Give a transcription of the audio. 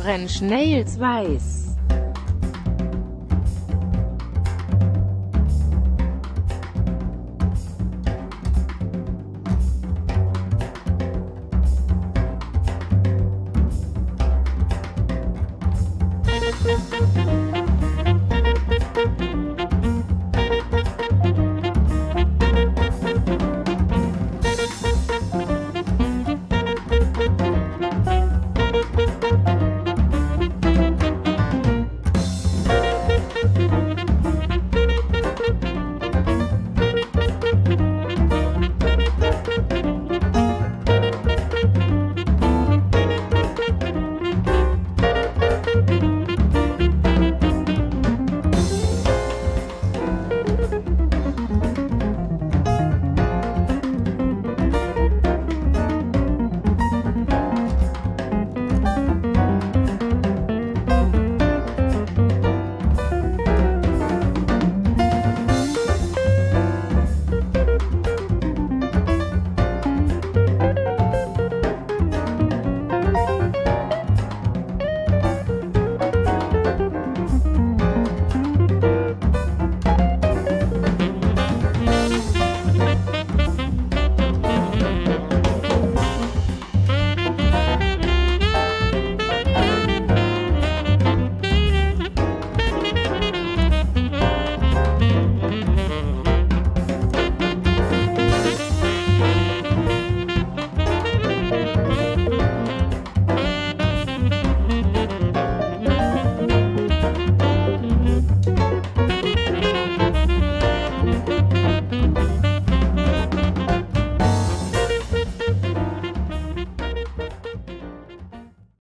French Nails weiß.